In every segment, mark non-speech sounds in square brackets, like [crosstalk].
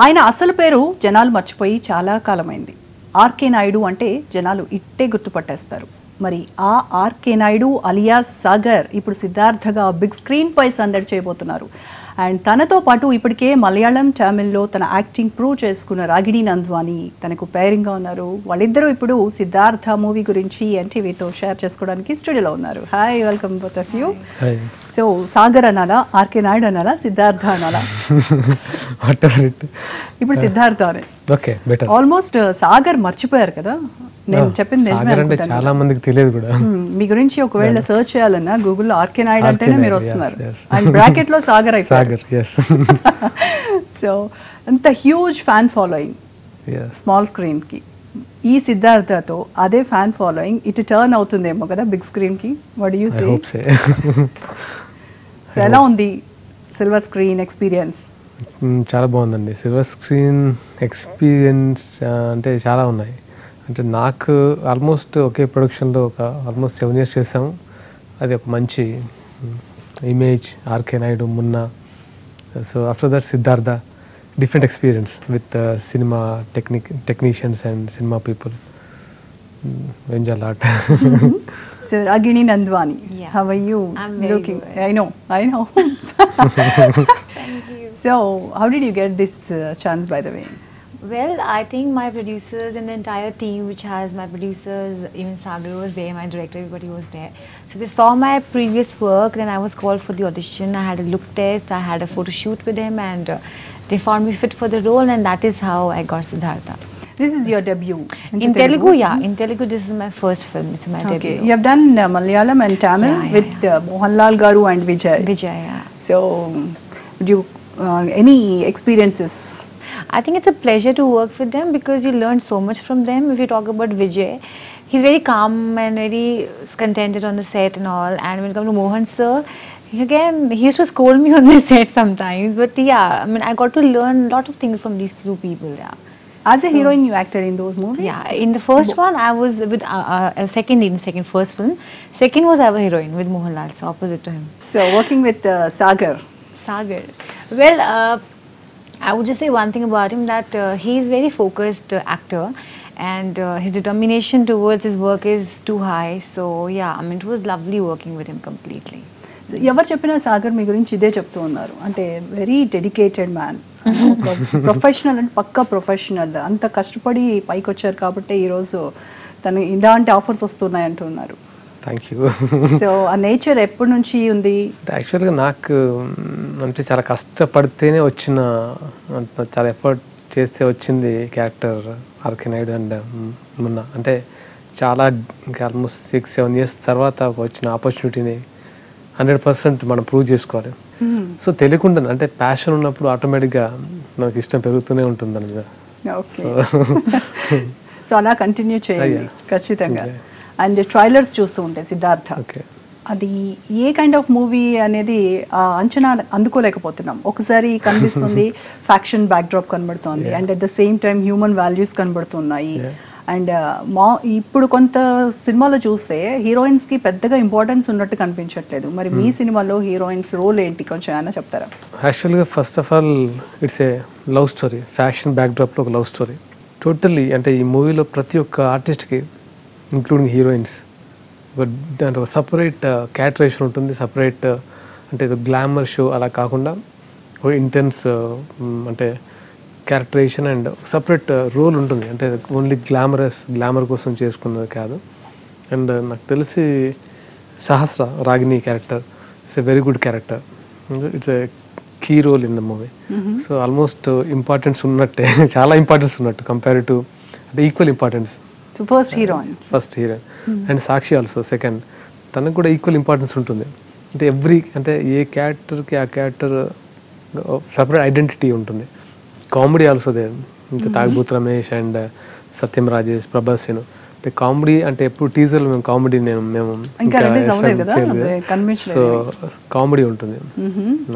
ఆయన అసలు పేరు జనాలు మర్చిపోయి చాలా కాలమైంది. ఆర్కే నాయుడు అంటే జనాలు ఇట్టే గుర్తుపట్టేస్తారు. మరి ఆ ఆర్కే నాయుడు అలియాస్ సాగర్ ఇప్పుడు సిద్ధార్థగా బిగ్ స్క్రీన్ పై సందడి చేయబోతున్నారు. అండ్ తనతో పాటు ఇప్పటికే మలయాళం తమిళ్ళో తన యాక్టింగ్ ప్రూవ్ చేసుకున్న రాగిణి నంద్వాని. తనకు పేరింగ్గా ఉన్నారు. వాళ్ళిద్దరూ ఇప్పుడు సిద్ధార్థ మూవీ గురించి ఎన్టీవీతో షేర్ చేసుకోవడానికి స్టూడియోలో ఉన్నారు. Hi welcome both of you so Sagar అనాలా ఆర్కే నాయుడు అనాలా సిద్ధార్థ అనాలా? [laughs] ఇప్పుడు సిద్ధార్థ అనే. ఓకే బెటర్ ఆల్మోస్ట్ సాగర్ మర్చిపోయారు కదా? నేను చెప్పింది నిజమే సాగర్ అంటే. చాలా మందికి తెలియదు కూడా. మ్మ్. మీ గురించి ఒకవేళ సర్చ్ చేయాలన్నా గూగుల్లో ఆర్కే నాయుడు అంటేనే మీరు వస్తున్నారు. అండ్ బ్రాకెట్లో సాగర్ అయిపోయారు. సాగర్ ఎస్ సో అంత హ్యూజ్ ఫ్యాన్ ఫాలోయింగ్ స్మాల్ స్క్రీన్కి ఈ సిద్ధార్థతో అదే ఫ్యాన్ ఫాలోయింగ్ ఇటు టర్న్ అవుతుందేమో కదా బిగ్ స్క్రీన్కి వాట్ యూ సే ఎలా ఉంది సిల్వర్ స్క్రీన్ ఎక్స్పీరియన్స్ చాలా బాగుందండి సిల్వర్ స్క్రీన్ ఎక్స్పీరియన్స్ అంటే చాలా ఉన్నాయి అంటే నాకు ఆల్మోస్ట్ ఒకే ప్రొడక్షన్లో ఒక ఆల్మోస్ట్ సెవెన్ ఇయర్స్ చేసాము అది ఒక మంచి ఇమేజ్ ఆర్కే నాయుడు మున్న so after that Siddhartha, different experience with uh, cinema technic technicians and cinema people. Mm, enjoy a lot. Mm-hmm. [laughs] so Ragini Nandwani, yeah. how are you? I'm looking. Good. I know, I know. [laughs] Thank you. So how did you get this uh, chance by the way? Well, I think my producers and the entire team, which has my producers, even Sagar was there, my director, everybody was there. So they saw my previous work, then I was called for the audition. I had a look test, I had a photo shoot with him, and uh, they found me fit for the role, and that is how I got Siddhartha. This is your debut. In Telugu, yeah, in Telugu, this is my first film. It's my Okay, debut. you have done uh, Malayalam and Tamil Yeah, yeah, with uh, Mohanlal Garu and Vijay. Vijay, yeah. So, do you uh, any experiences? I think it's a pleasure to work with them because you learn so much from them. If you talk about Vijay, he's very calm and very contented on the set and all. And when it comes to Mohan sir, again, he used to scold me [laughs] on the set sometimes. But yeah, I mean, I got to learn a lot of things from these two people. Yeah. As a heroine, you acted in those movies. Yeah, in the first one, I was with uh, uh, second in the second first film. Second was our heroine with Mohanlal, so opposite to him. So, working with uh, Sagar. Sagar. Well, uh, I would just say one thing about him that uh, he is very focused uh, actor and uh, his determination towards his work is too high. So yeah, I mean it was lovely working with him completely. So, ఎవరు చెప్పినా సాగర్ మీ గురించి ఇదే చెప్తూ ఉన్నారు అంటే very dedicated man professional అంటే పక్కా professional అంత కష్టపడి పైకి వచ్చారు కాబట్టి ఈరోజు తను ఇలాంటి ఆఫర్స్ వస్తున్నాయి అంటున్నారు థ్యాంక్ యూ సో ఆ నేచర్ ఎప్పటి నుంచి ఉంది? యాక్చువల్గా నాకు అంటే చాలా కష్టపడితేనే వచ్చిన అంటే చాలా ఎఫర్ట్ చేస్తే వచ్చింది క్యారెక్టర్ ఆర్కే నాయుడు అండ్ మొన్న అంటే చాలా ఆల్మోస్ట్ సిక్స్ సెవెన్ ఇయర్స్ తర్వాత వచ్చిన ఆపర్చునిటీని హండ్రెడ్ పర్సెంట్ మనం ప్రూవ్ చేసుకోవాలి. సో తెలియకుండా అంటే ప్యాషన్ ఉన్నప్పుడు ఆటోమేటిక్గా మనకి ఇష్టం పెరుగుతూనే ఉంటుంది ఓకే సో [laughs] అలా కంటిన్యూ అయ్యా. [laughs] ఖచ్చితంగా. అండ్ ట్రైలర్స్ చూస్తూ ఉంటాయి సిద్ధార్థ. అది ఏ కైండ్ ఆఫ్ మూవీ అనేది అంచనా అందుకోలేకపోతున్నాం. ఒకసారి కనిపిస్తుంది [laughs] ఫ్యాక్షన్ బ్యాక్డ్రాప్ కనబడుతోంది. And at the same time human values కనబడుతున్నాయి. అండ్ మా ఇప్పుడు కొంత సినిమాలో చూస్తే హీరోయిన్స్కి పెద్దగా ఇంపార్టెన్స్ ఉన్నట్టు కనిపించట్లేదు. మరి మీ సినిమాలో హీరోయిన్స్ రోల్ ఏంటి? కొంచెం ఏమైనా చెప్తారా? యాక్చువల్గా first of all it's a love story fashion బ్యాక్డ్రాప్లో ఒక లవ్ స్టోరీ టోటల్లీ అంటే ఈ మూవీలో ప్రతి ఒక్క ఆర్టిస్ట్కి ఇంక్లూడింగ్ హీరోయిన్స్ ఒక సపరేట్ క్యాటరేషన్ ఉంటుంది. సపరేట్ అంటే గ్లామర్ షో అలా కాకుండా ఒక ఇంటెన్స్ అంటే క్యారెక్టరేషన్ అండ్ సపరేట్ రోల్ ఉంటుంది. అంటే ఓన్లీ గ్లామరస్ గ్లామర్ కోసం చేసుకున్నది కాదు. అండ్ నాకు తెలిసి Sahasra Ragini character it's a very good character it's a key role in the movie so almost importance ఉన్నట్టే [laughs] చాలా ఇంపార్టెన్స్ ఉన్నట్టు కంపేర్ టు అంటే equal importance so first heroine first heroine and Sakshi also second తనకు కూడా equal importance ఉంటుంది. అంటే every అంటే ఏ క్యారెక్టర్కి ఆ క్యారెక్టర్ సపరేట్ ఐడెంటిటీ ఉంటుంది. కామెడీ ఆల్సో దే ఇంకా తాగుబోతు రమేష్ అండ్ సత్యం రాజేష్ ప్రభాసేను అంటే కామెడీ అంటే ఎప్పుడు టీజర్లు మేము కామెడీ నేను మేము. సో కామెడీ ఉంటుంది.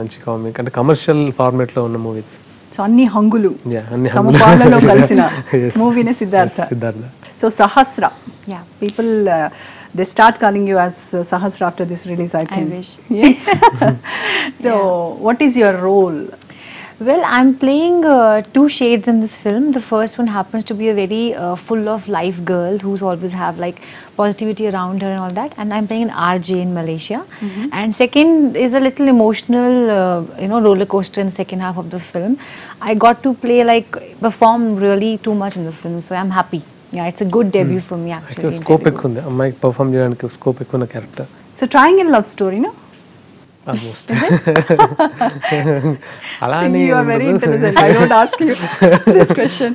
మంచి కామెడీ అంటే కమర్షియల్ ఫార్మేట్లో ఉన్న మూవీ సో అన్ని హంగులు Yeah, అన్ని సమపాళ్ళలో హంగులు. కలిసిన Yes. మూవీనే Siddhartha Yes, Siddhartha so Sahasra Yeah. People they start calling you as Sahasra after this release I I think wish. [laughs] [laughs] So what is your role well, I'm playing uh, two shades in this film. The first one happens to be a very uh, full of life girl who's always have like positivity around her and all that. And I'm playing an RJ in Malaysia. Mm -hmm. And second is a little emotional, uh, you know, roller coaster in second half of the film. I got to play like perform really too much in the film, so I'm happy. Yeah, it's a good hmm. debut mm. for me actually. Actually, scope ekkunde. Ammai perform cheyadaniki scope character. So trying a love story, no? Love స్టోరీనా almost [laughs] అలా అని You are very ఉండదు. intelligent. I won't ask you [laughs] this question.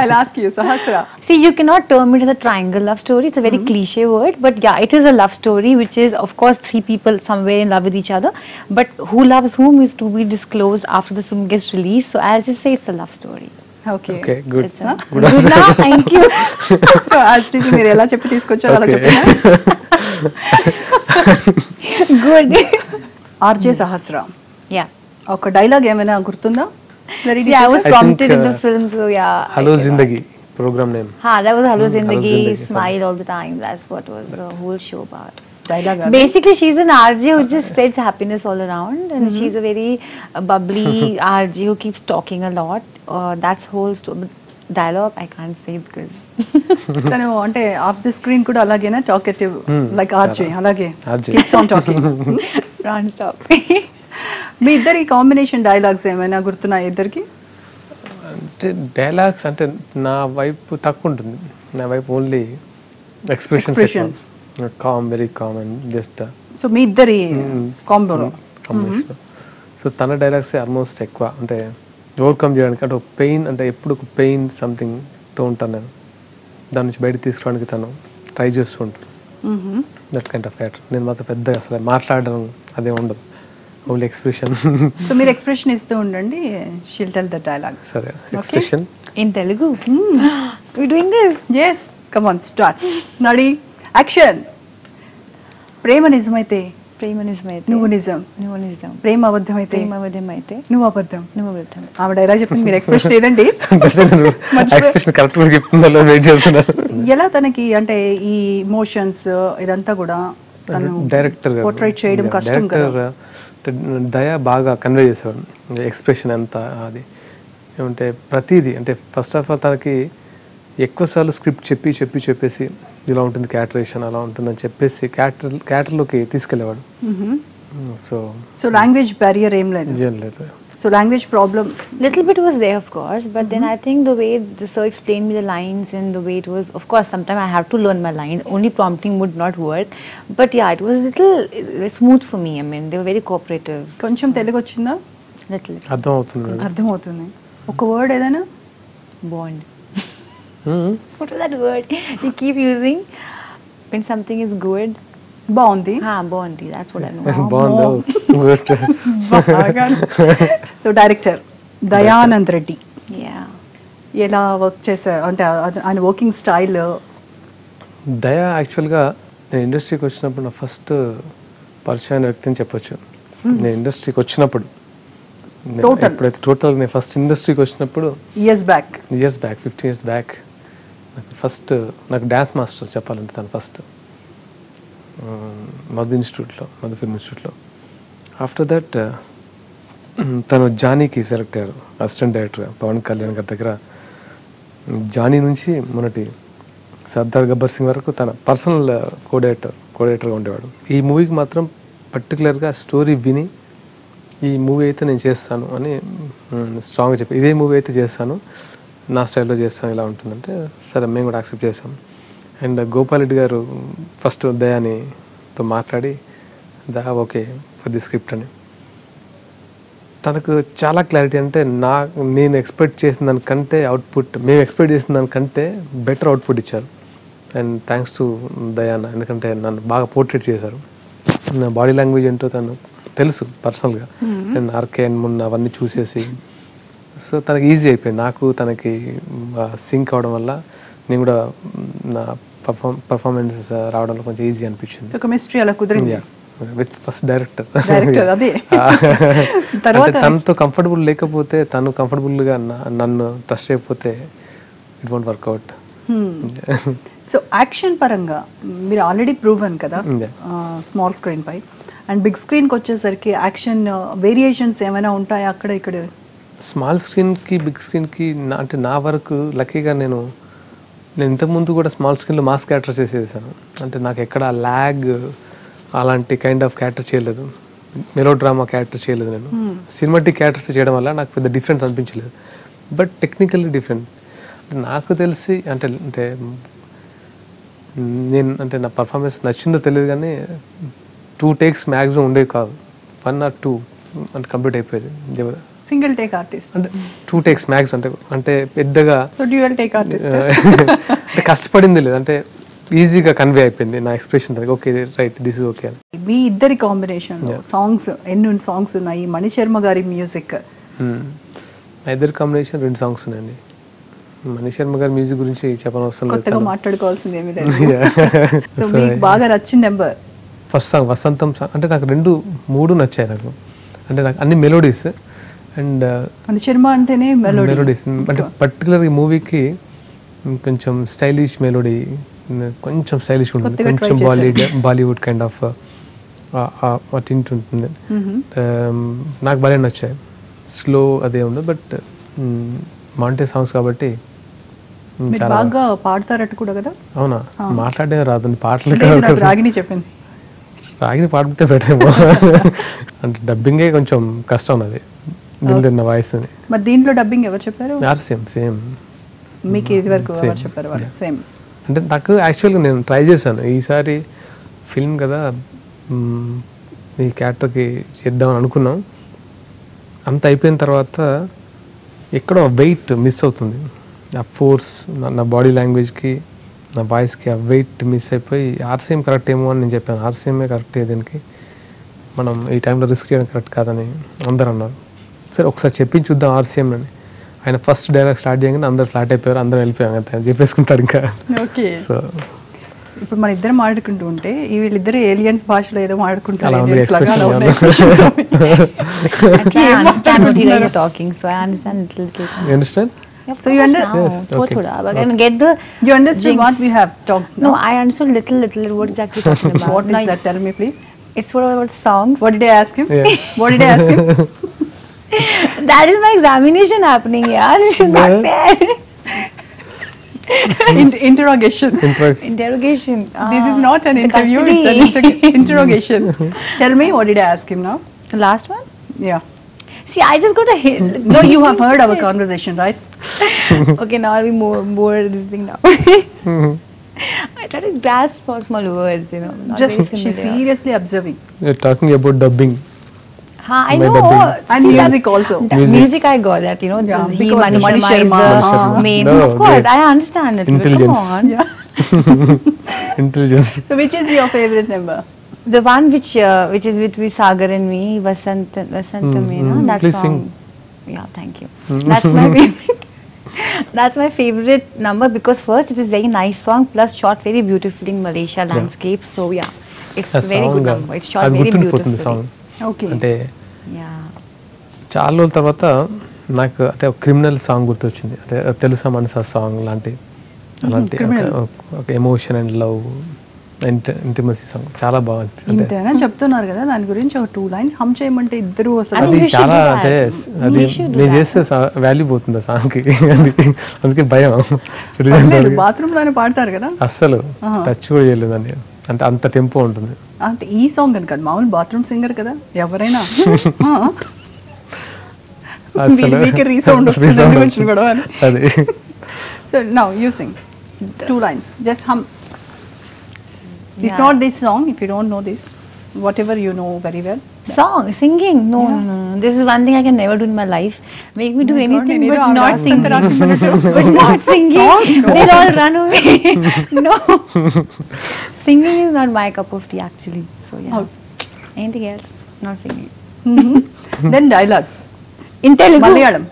I'll ask you, Sahasra. See, you cannot term it as a triangle love story. It's a very cliche word, but yeah, it is a love story, which is, of course, three people somewhere in love with each other. But who loves whom is to be disclosed after the film gets released. So I'll just say it's a love story. Okay okay good It's a, good now, thank you. So as TG మీరు ఎలా చెప్పి తీసుకొచ్చారో అలా Okay. చెప్పిన good. RJ Sahasra yeah. ఒక dialogue ఏమైనా గుర్తుందా very See, I was I prompted think, in the uh, film, so yeah. I hello cannot. Zindagi program name Ha, that was Hello Zindagi, Zindagi, sorry. smile all the time. That's what was the whole show about. Dialogue Basically, she's an RJ who just spreads happiness all around, and she's a very uh, bubbly [laughs] RJ who keeps talking a lot. Uh, that's whole story. Dialogue I can't say because తను అంటే of the screen కూడా అలాగేనా talkative like RJ అలాగే RJ. Keeps on talking [laughs] non-stop. [laughs] మీ ఇద్దరి combination dialogues ఏమైనా గుర్తున్నాయి ఇద్దరికి? అంటే dialogues అంటే నా వైపు తక్కువ ఉంటుంది. నా వైపు only. Expressions calm very calm and just so మీ ఇద్దరి కాంబోలో కాంబినేషన్ సో తన డైలాగ్స్ ఆల్మోస్ట్ ఎక్కువ. అంటే ఓవర్కమ్ చేయడానికి అంటే ఒక పెయిన్ అంటే ఎప్పుడు ఒక పెయిన్ సంథింగ్తో ఉంటాను నేను. దాని నుంచి బయట తీసుకురావడానికి తను ట్రై చేస్తూ ఉంటాను దట్ కైండ్ ఆఫ్ క్యారెక్టర్ నేను మాత్రం పెద్దగా అసలు మాట్లాడడం అదే ఉండదు. ఓన్లీ ఎక్స్ప్రెషన్ సో మీరు ఎక్స్ప్రెషన్ ఇస్తూ ఉండండి. షీల్ టెల్ ద డైలాగ్ సరే expression In Telugu. We're doing this. Yes come on start నడి యాక్షన్ ప్రేమ నిజమైతే ప్రేమ నిజమైతే నువ్వు నిజం నువ్వు నిజం ప్రేమ అబద్ధమైతే ప్రేమ అబద్ధమైతే నువ్వు అబద్ధం నువ్వు అబద్ధం ఆమె డైలాగ్ చెప్పింది మీరు ఎక్స్ప్రెషన్ ఏదండి ఎక్స్ప్రెషన్ కరెక్ట్గా చెప్తుందో వెయిట్ చేస్తున్నాను ఎలా తనకి అంటే ఈ ఇమోషన్స్ ఇదంతా కూడా డైరెక్టర్ పోర్ట్రేట్ చేయడం కష్టం కదా. డైరెక్టర్ దయ బాగా కన్వే చేసేవాడు. ఎక్స్ప్రెషన్ ఎంత అది. ఏమంటే ప్రతిదీ అంటే ఫస్ట్ ఆఫ్ ఆల్ తనకి ఎక్కువసార్లు స్క్రిప్ట్ చెప్పి చెప్పి చెప్పేసి ఇలా ఉంటుంది క్యాటరేషన్ అలా ఉంటుందని చెప్పేసి క్యాటర్ క్యాటర్లోకి తీసుకెళ్ళేవాడు. సో సో లాంగ్వేజ్ బ్యారియర్ ఏం లేదు. లేదు. So language problem Little bit was there, of course, but then I think the way the sir explained me the lines and the way it was, of course, sometimes I have to learn my lines. Only prompting would not work, but yeah, it was little uh, smooth for me. I mean, they were very cooperative. కొంచెం తెలుగు వచ్చిందా Little అర్థం అవుతుంది అర్థమవుతుంది ఒక word ఏదైనా bond. Hmm. What was that word you keep using when something is good? బాగుంది. బాగుంది so director Dayanand Reddy. ఎలా వర్క్ చేశారు? అంటే ఆయన వర్కింగ్ స్టైల్ దయ యాక్చువల్గా నేను ఇండస్ట్రీకి వచ్చినప్పుడు నా ఫస్ట్ పరిచయమైన వ్యక్తి అని చెప్పొచ్చు నేను ఇండస్ట్రీకి వచ్చినప్పుడు. ఎప్పుడైతే టోటల్ నేను ఫస్ట్ ఇండస్ట్రీకి వచ్చినప్పుడు years back years back fifteen years back నాకు ఫస్ట్ నాకు డ్యాన్స్ మాస్టర్ చెప్పాలంటే తను ఫస్ట్ మధు ఇన్స్టిట్యూట్లో మధు ఫిల్మ్ ఇన్స్టిట్యూట్లో. ఆఫ్టర్ దట్ తను జానీకి సెలెక్ట్ అయ్యారు అసిస్టెంట్ డైరెక్టర్ పవన్ కళ్యాణ్ గారి దగ్గర. జానీ నుంచి మొన్నటి సర్దార్ గబ్బర్ సింగ్ వరకు తన పర్సనల్ కోడేటర్ కోడేటర్గా ఉండేవాడు. ఈ మూవీకి మాత్రం పర్టికులర్గా స్టోరీ విని ఈ మూవీ అయితే నేను చేస్తాను అని స్ట్రాంగ్గా చెప్పి ఇదే మూవీ అయితే చేస్తాను నా స్టైల్లో చేస్తాను ఇలా ఉంటుందంటే సరే మేము కూడా యాక్సెప్ట్ చేసాం అండ్ గోపాల్ రెడ్డి గారు ఫస్ట్ దయానితో మాట్లాడి దయా ఓకే ఫర్ ది స్క్రిప్ట్ అని. తనకు చాలా క్లారిటీ అంటే నా నేను ఎక్స్పెక్ట్ చేసిన దానికంటే అవుట్పుట్ మేము ఎక్స్పెక్ట్ చేసిన దానికంటే బెటర్ అవుట్పుట్ ఇచ్చారు. అండ్ థ్యాంక్స్ టు దయాన ఎందుకంటే నన్ను బాగా పోర్ట్రేట్ చేశారు. నా బాడీ లాంగ్వేజ్ ఏంటో తను తెలుసు పర్సనల్గా. నేను ఆర్కే అండ్ మొన్న అవన్నీ చూసేసి. సో తనకి ఈజీ అయిపోయింది. నాకు తనకి సింక్ అవడం వల్ల నేను కూడా నా పర్ఫామ్ పర్ఫార్మెన్స్ రావడంలో కొంచెం ఈజీ అనిపించింది. సో కెమిస్ట్రీ అలా కుదిరింది. విత్ ఫస్ట్ డైరెక్టర్ తర్వాత తనతో కంఫర్టబుల్ లేకపోతే తను కంఫర్టబుల్గా నన్ను ట్రస్ట్ చేయకపోతే it won't work out so action పరంగా మీరు ఆల్రెడీ ప్రూవన్ కదా. స్మాల్ స్క్రీన్ పై. అండ్ బిగ్ స్క్రీన్కి వచ్చేసరికి యాక్షన్ వేరియేషన్స్ ఏమైనా ఉంటాయా అక్కడ ఇక్కడ? స్మాల్ స్క్రీన్కి బిగ్ స్క్రీన్కి నా అంటే నా వరకు లక్కీగా నేను నేను ఇంతకుముందు కూడా స్మాల్ స్క్రీన్లో మాస్ క్యారెక్టర్ చేసేసాను. అంటే నాకు ఎక్కడ ల్యాగ్ అలాంటి కైండ్ ఆఫ్ క్యారెక్టర్ చేయలేదు. మెలో డ్రామా క్యారెక్టర్ చేయలేదు నేను. సినిమాటిక్ క్యారెక్టర్స్ చేయడం వల్ల నాకు పెద్ద డిఫరెన్స్ అనిపించలేదు. బట్ టెక్నికల్లీ డిఫరెంట్ నాకు తెలిసి అంటే అంటే నేను అంటే నా పర్ఫార్మెన్స్ నచ్చిందో తెలియదు కానీ టూ టేక్స్ మ్యాక్సిమం ఉండేవి కాదు. వన్ ఆర్ టూ అంటే కంప్లీట్ అయిపోయేది. Single take artist. అంటే టూ టేక్స్ మ్యాక్స్ అంటే అంటే పెద్దగా సో డ్యూయల్ టేక్ ఆర్టిస్ట్. అంటే కష్టపడింది లేదు. అంటే ఈజీగా కన్వే అయిపోయింది నా expression okay right this is okay మీ ఇద్దరి కాంబినేషన్ సాంగ్స్ ఎన్ని సాంగ్స్ ఉన్నాయి? మణిశర్మ గారి మ్యూజిక్ Hmm. నా ఇద్దరు కాంబినేషన్ రెండు సాంగ్స్ ఉన్నాయండి. మనీష్ శర్మ గారి మ్యూజిక్ గురించి చెప్పనవసరం లేదు. కొత్తగా మాట్లాడుకోవాల్సింది ఏమీ లేదు. సో [laughs] మీకు బాగా నచ్చిన నెంబర్ ఫస్ట్ సాంగ్ వసంతం సాంగ్ అంటే నాకు రెండు మూడు నచ్చాయి నాకు. అంటే నాకు అన్ని మెలోడీస్ అండ్ మణిశర్మ అంటేనే మెలోడీ. మెలోడీస్ అంటే పర్టికులర్ ఈ మూవీకి కొంచెం స్టైలిష్ మెలోడీ కొంచెం స్టైలిష్ ఉంటుంది. కొంచెం Bollywood Bollywood kind of tint ఉంటుంది. Um, నాకు బాగా నచ్చాయి. స్లో అదే ఉండదు బట్ మాంటే సాంగ్స్ కాబట్టి బాగా పాడతారట కూడా కదా? అవునా? మాట్లాడడం రాదు పాటలు అంటే రాగిని చెప్పింది. రాగిని పాడితే పెట్టేమో [laughs] అంటే డబ్బింగే కొంచెం కష్టం అది దిల్ వాయిస్ అని మరి దీంట్లో డబ్బింగ్ ఎవరు చెప్పారు? ఆర్ సేమ్ మీకు ఇది వరకు ఎవరు చెప్పారు వాళ్ళు? సేమ్. అంటే నాకు యాక్చువల్గా నేను ట్రై చేశాను. ఈసారి ఫిల్మ్ కదా ఈ క్యారెక్టర్కి చేద్దామని అనుకున్నాం. అంత అయిపోయిన తర్వాత ఎక్కడో వెయిట్ మిస్ అవుతుంది. ఆ ఫోర్స్ నా బాడీ లాంగ్వేజ్కి నా వాయిస్కి ఆ వెయిట్ మిస్ అయిపోయి ఆర్సీఎం కరెక్ట్ ఏమో అని నేను చెప్పాను. ఆర్సీఎంఏ కరెక్ట్ దీనికి? మనం ఈ టైంలో రిస్క్ చేయడం కరెక్ట్ కాదని అందరు అన్నారు. సరే ఒకసారి చెప్పించి చూద్దాం ఆర్సీఎం అని ఆయన ఫస్ట్ డైలాగ్ స్టార్ట్ చేయగానే అందరు ఫ్లాట్ అయిపోయారు అందరూ వెళ్ళిపోయాం అంతే అని చెప్పేసుకుంటారు ఇంకా ఓకే సో ఇప్పుడు మన ఇద్దరం మాట్లాడుకుంటూ ఉంటే ఈ వీళ్ళిద్దరు ఏలియన్స్ భాషలో ఏదో మాట్లాడుకుంటారు understand you so understand you course under- now, Yes, okay. thoda, but I can get the You understood jinx. what we have talked No, now? I understood little, little. What exactly talking about? What Now, is that? Tell me please. It's what about songs. What did I ask him? Yeah. What did I ask him? that is my examination happening, yeah. This is not fair. [laughs] In interrogation. Interrogation. This is ah, not an interview, custody. it's an inter interrogation. [laughs] Mm-hmm. Tell me, what did I ask him now? The last one? Yeah. See, I just got a hint. [laughs] no, you have heard our conversation, right? okay, now I'll be more, more this thing now. Mm-hmm. I try to grasp for small words, you know. just, she's seriously observing. You're talking about dubbing. Huh, I know. The and See, music also. Music. music. I got that, you know. Yeah, he, because Manisha, Sharma is the uh-huh. main. No, of course, I understand it. Intelligence. Come on. Yeah. [laughs] Intelligence. So which is your favorite number? The one which uh, which is between Sagar and me, Vasant Vasantam, mm, you mm, that song. Sing. Yeah, thank you. That's my [laughs] favorite. That's my favorite number because first it is very nice song plus shot very beautifully in Malaysia landscape. Yeah. So yeah, it's a very good number. It's shot very beautifully. Song. అంటే. చాలా రోజుల తర్వాత నాకు అంటే criminal song గుర్తొచ్చింది. అంటే తెలుసా మనసా song లాంటి? అలాంటి criminal. ఒక- emotion and love intimacy song చాలా బాగుంది. ఇంతేనా? చెప్తున్నారు కదా దాని గురించి ఒక టూ లైన్స్ హమ్ చేయమంటే ఇద్దరు అది చాలా. అంటే అది నేను. చేస్తే వాల్యూ పోతుంది ఆ సాంగ్కి అందుకే అందుకే భయం. బాత్రూమ్లోనే పాడతారు కదా. అస్సలు టచ్ కూడా చేయలేదండి అంటే అంత టెంపో ఉంటుంది. అంటే ఈ సాంగ్ అని కాదు మామూలు బాత్రూమ్ సింగర్ కదా ఎవరైనా. ఆ. అస్సలు వీళ్ళ వీకే రీసౌండ్ వస్తుంది resound ఎందుకు వస్తుంది. వచ్చిన గొడవ అని. అది. So now you sing two lines just hum if Yeah. Not this song if you don't know this whatever you know very well Song, singing. No, no, no, no. This is one thing I can never do in my life. Make me do anything but not singing. but not singing. They'll all run away. no. singing is not my cup of tea actually. So yeah. Oh. Anything else? Not singing. Then dialogue In Telugu? Malayalam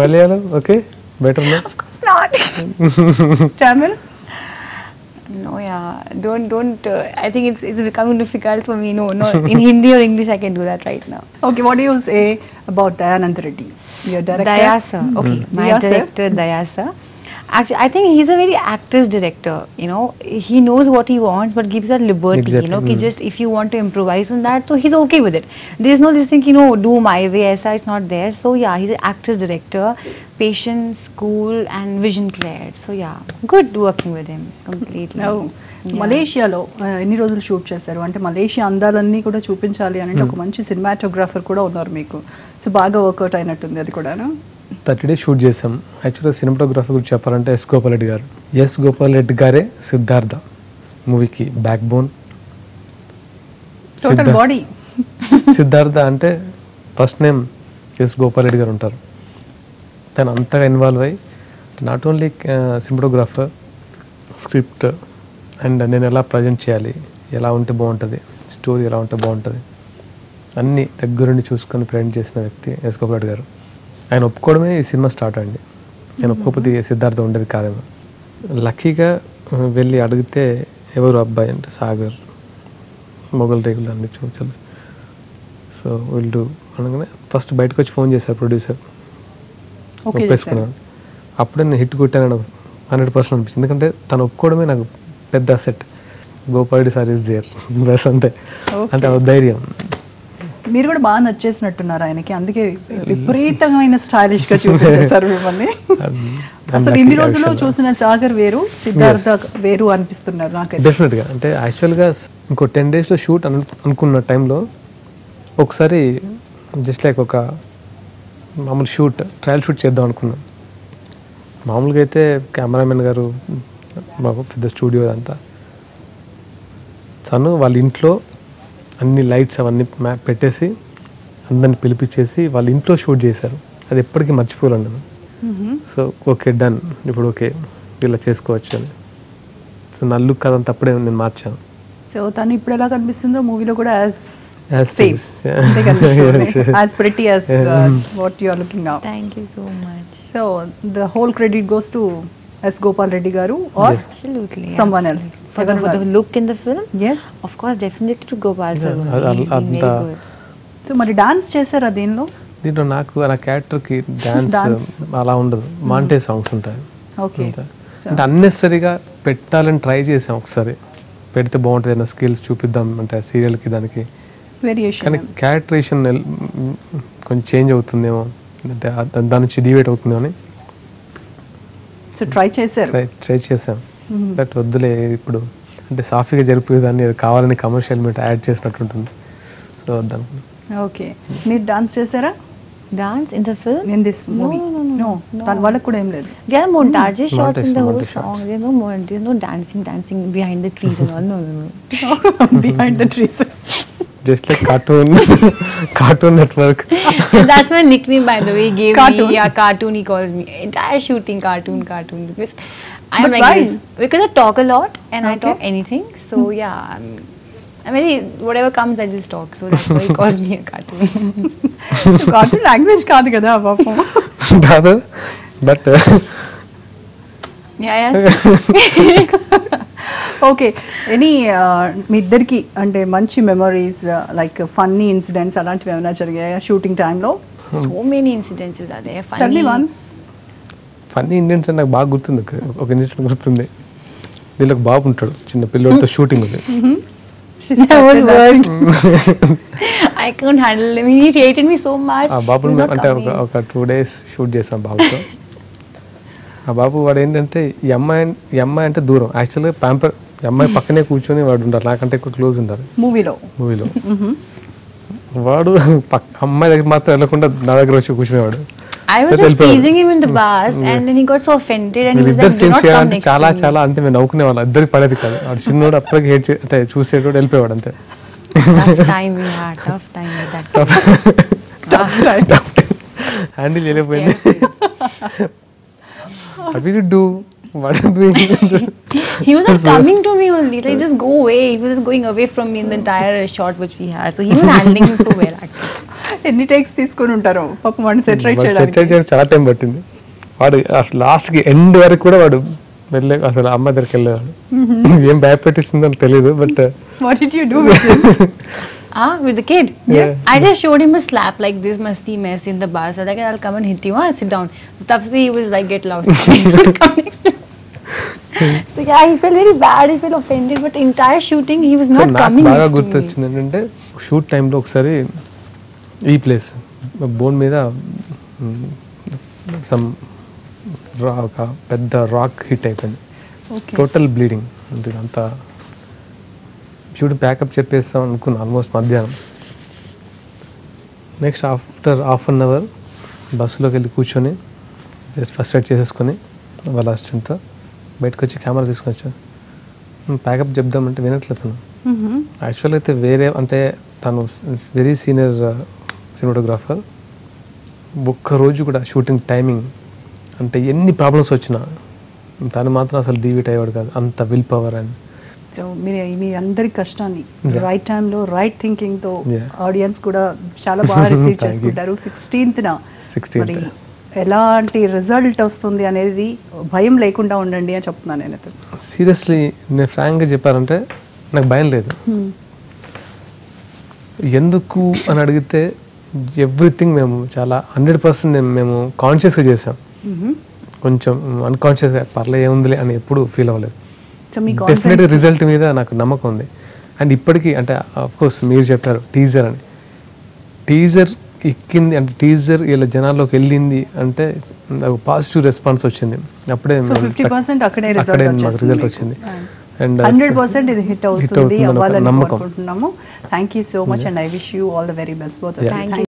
Malayalam okay better Of course not. Tamil No, yeah. Don't, don't. Uh, I think it's it's becoming difficult for me. No, no. in [laughs] Hindi or English, I can do that right now. Okay, what do you say about Dayanand Reddy? Your director? Dayasa. Hmm. Okay, mm -hmm. my Dayasa? director sir. Actually, I think he's a very actor's director. You know, he knows what he wants, but gives that liberty. Exactly, You know, mm. just if you want to improvise on that, so he's okay with it. There's no this thing, you know, do my way. Aisa is not there. So yeah, he's an actor's director, patience, cool, and vision cleared. So yeah, good working with him completely. ఓ, మలేషియాలో ఎన్ని రోజులు shoot చేశారు అంటే Malaysia అందాలన్నీ కూడా చూపించాలి అని అంటే ఒక మంచి సినిమాటోగ్రాఫర్ కూడా ఉన్నారు మీకు సో బాగా వర్కౌట్ అయినట్టుంది అది కూడాను థర్టీ డేస్ షూట్ చేసాం యాక్చువల్గా సినిమాటోగ్రఫీ గురించి చెప్పాలంటే ఎస్ గోపాల్ రెడ్డి గారు. ఎస్ గోపాల్ రెడ్డి గారే సిద్ధార్థ మూవీకి బ్యాక్ బోన్ బాడీ సిద్ధార్థ అంటే first name S Gopal Reddy garu ఉంటారు. తను అంతగా ఇన్వాల్వ్ అయ్యి not only cinematographer script and నేను ఎలా ప్రజెంట్ చేయాలి ఎలా ఉంటే బాగుంటుంది స్టోరీ ఎలా ఉంటే బాగుంటుంది అన్నీ దగ్గరుండి చూసుకొని ప్రజెంట్ చేసిన వ్యక్తి ఎస్ గోపాల్ రెడ్డి గారు. ఆయన ఒప్పుకోవడమే ఈ సినిమా స్టార్ట్ అయింది ఆయన ఒప్పుకోకపోతే సిద్ధార్థ ఉండేది కాదేమో. లక్కీగా వెళ్ళి అడిగితే ఎవరు అబ్బాయి అంటే సాగర్. మొగల్ రేగులు అన్ని చూసారు సో విల్ డూ అనగానే ఫస్ట్ బయటకు వచ్చి ఫోన్ చేశారు ప్రొడ్యూసర్ ఒప్పేసుకున్నాను. అప్పుడే నేను హిట్ కొట్టాను హండ్రెడ్ పర్సెంట్ అనిపించింది. ఎందుకంటే తను ఒప్పుకోవడమే నాకు పెద్ద అసెట్ గోపాడి సార్ ఇస్ దేర్ [laughs] బస్ అంతే. అంటే ధైర్యం. మీరు కూడా బాగా నచ్చేసినట్టున్నారు ఆయనకి. అందుకే విపరీతమైన స్టైలిష్గా చూపించేశారు మిమ్మల్ని. [laughs] అసలు ఇన్ని రోజులు చూసిన సాగర్ వేరు సిద్ధార్థ వేరు అనిపిస్తున్నారు నాకైతే. డెఫినెట్గా అంటే యాక్చువల్గా ఇంకో టెన్ డేస్లో షూట్ అను అనుకున్న టైంలో ఒకసారి జస్ట్ లైక్ ఒక మామూలు షూట్ ట్రయల్ షూట్ చేద్దాం అనుకున్నాం. మామూలుగా అయితే కెమెరామెన్ గారు మాకు పెద్ద స్టూడియో అంతా తను వాళ్ళ ఇంట్లో అన్ని లైట్స్ అవన్నీ మ్యా పెట్టేసి అందరిని పిలిపించేసి వాళ్ళ ఇంట్లో షూట్ చేశారు. అది ఎప్పటికీ మర్చిపోలేను నేను. So okay done. ఇప్పుడు ఓకే ఇలా చేసుకోవచ్చు అని. సో నా లుక్ అదంతా అప్పుడే నేను మార్చాను. సో తను ఇప్పుడు ఎలా కనిపిస్తుందో మూవీలో కూడా as [laughs] yes. As pretty as what you are looking now Thank you so much. So the whole credit goes to S Gopal Reddy garu are Yes. Absolutely. Someone absolutely. else. For the, for the look in the film? Yes Of course, definitely to Gopal sir. Yeah, only. I'll- He's been very the- good. So మరి dance చేశారా దీనిలో దీంట్లో నాకు నా క్యారెక్టర్కి dance Dance. అలా ఉండదు Monte songs ఉంటాయి ఓకే. అంటే అన్నెసరీగా పెట్టాలని ట్రై చేసాం ఒకసారి పెడితే బాగుంటుంది అన్న స్కిల్స్ చూపిద్దాం అంటే సీరియల్కి దానికి వేరియేషన్ కానీ క్యారెక్టరేషన్ కొంచెం చేంజ్ అవుతుందేమో అంటే దాని నుంచి డివేట్ అవుతుందేమో అని సో ట్రై చేశారు ట్రై చేసాం బట్ వద్దులే ఇప్పుడు అంటే సాఫీగా జరిపేదాన్ని కావాలని కమర్షియల్ మీట్ యాడ్ చేసినట్టు ఉంటుంది సో వద్దనుకున్నాం ఓకే మీరు డాన్స్ చేశారా Dance in the film? In this movie no. తన వాళ్ళకు కూడా ఏం లేదు in the whole montage song. shots. There's no mon- there's no dancing, dancing behind the trees and all. No, no, no. Behind the trees just like cartoon cartoon network [laughs] that's my nickname, by the way. He gave cartoon. me, yeah, cartoon. He calls me entire shooting cartoon, cartoon because I'm but like why? this because I talk a lot and okay. I talk anything. So hmm. yeah, I'm, I mean, whatever comes, I just talk. So that's why he calls me a cartoon. [laughs] so cartoon language kaad that papa. Dada, but. Uh, yeah, [laughs] yeah. Okay any మీ ఇద్దరికి అంటే మంచి memories like funny incidents అలాంటివి ఏమైనా జరిగాయా shooting టైంలో so many incidences are there. Funny. Tell me one funny Indians అంటే నాకు బాగా గుర్తుంది ఒక- ఇన్సిడెంట్ గుర్తుంది దీనిలో బాబు ఉంటాడు చిన్న పిల్లలతో షూటింగ్ ఉంది [laughs] worst. [laughs] I couldn't handle him. He hated me so much. ఆ బాబు అంటే ఒక. ఒక టూ డేస్ షూట్ చేసాం బాబుతో [laughs] ఆ బాబు వాడు ఏంటంటే ఈ అమ్మాయి ఈ అమ్మాయి అంటే దూరం యాక్చువల్గా ప్యాంపర్ అమ్మాయి పక్కనే కూర్చొని వాడు ఉంటారు. నాకంటే ఎక్కువ క్లోజ్ ఉంటారు. మూవీలో. మూవీలో. వాడు పక్క అమ్మాయి దగ్గర మాత్రం వెళ్ళకుండా నా దగ్గర వచ్చి కూర్చునేవాడు. I was just teasing him in the bus, and then he got so offended, and he was like, "Do not come next చాలా to me." చాలా అంటే మేము నవ్వుకునే వాళ్ళు ఇద్దరికి పడేది కాదు. వాడు చిన్నోడు అప్పటికి హేట్ అంటే చూసేటోడు వెళ్ళిపోయాడు అంతే. Tough time we had, tough time with that. tough handle [laughs] చేయలేకపోయింది. అవి do what doing He was not coming to me only. Like, just go away. He was just going away from me in the entire shot which we had. So he was handling him so well, actually. ఎన్ని takes తీసుకొని ఉంటారు పాపం వాడిని set చేయడానికి చేయడానికి చాలా time పట్టింది వాడు లాస్ట్కి ఎండ్ వరకు కూడా వాడు వెళ్ళే అసలు అమ్మ దగ్గరికి వెళ్ళేవాడు ఏం భయపెట్టిస్తుందో తెలియదు but what did you do with Ah, with the kid. Yes. I just showed him a slap like this, musty mess in the bar. So like I'll come and hit you. Ah, sit down. So Tapsi was like, get loud. So [laughs] [laughs] he would come next to me. [laughs] So yeah, he felt very bad. He felt offended. But entire shooting, he was so not నాకు coming బాగా next to me. గుర్తొచ్చింది ఏంటంటే shoot టైంలో ఒకసారి ఈ place bone మీద some ఒక పెద్ద రాక్ హిట్ అయిపోయింది ఓకే టోటల్ బ్లీడింగ్ అంటే అంతా షూట్ ప్యాకప్ చెప్పేస్తాం అనుకున్నా ఆల్మోస్ట్ మధ్యాహ్నం. Next after half an hour బస్సులోకి వెళ్ళి కూర్చొని జస్ట్ ఫస్ట్ ఎయిడ్ చేసేసుకొని వాళ్ళ అసిస్టెంట్తో బయటకు వచ్చి కెమెరా తీసుకొని వచ్చాను. ప్యాకప్ చెప్దామంటే వినట్లేదు తను. యాక్చువల్ అయితే వేరే అంటే తను వెరీ సీనియర్ సినిమాటోగ్రాఫర్ ఒక్క రోజు కూడా షూటింగ్ టైమింగ్ అంటే ఎన్ని ప్రాబ్లమ్స్ వచ్చినా తను మాత్రం అసలు డీవిట్ అయ్యేవాడు కాదు. అంత విల్ పవర్ అండ్ సో మీరు మీ అందరి కష్టాన్ని. రైట్ టైంలో రైట్ థింకింగ్తో Yeah. ఆడియన్స్ కూడా చాలా బాగా [laughs] రిసీవ్. చేసుకుంటారు సిక్స్టీన్త్న 16th. మరి ఎలాంటి రిజల్ట్ వస్తుంది అనేది భయం లేకుండా ఉండండి అని చెప్తున్నాను నేను అయితే సీరియస్లీ నేను ఫ్రాంక్గా చెప్పారంటే నాకు భయం లేదు ఎందుకు అని అడిగితే ఎవ్రీథింగ్ మేము చాలా హండ్రెడ్ పర్సెంట్ మేము కాన్షియస్గా చేసాం కొంచెం అన్కాన్షియస్గా పర్లే ఏముందిలే అని ఎప్పుడు ఫీల్ అవ్వలేదు డెఫినెట్ కాన్ఫిడెన్స్ రిజల్ట్ మీద నాకు నమ్మకం ఉంది. అండ్ ఇప్పటికీ అంటే కోర్స్ మీరు చెప్పారు టీజర్ అని. టీజర్ ఎక్కింది అంటే టీజర్ ఇలా జనాల్లోకి వెళ్ళింది అంటే ఒక పాజిటివ్ రెస్పాన్స్ వచ్చింది. అప్పుడే అక్కడే రిజల్ట్ మాకు రిజల్ట్ వచ్చింది. అండ్ హండ్రెడ్ పర్సెంట్ ఇది హిట్ అవుతుంది అవ్వాలని నమ్మకం. కోరుకుంటున్నాము thank you so much and I wish you all the very best both you.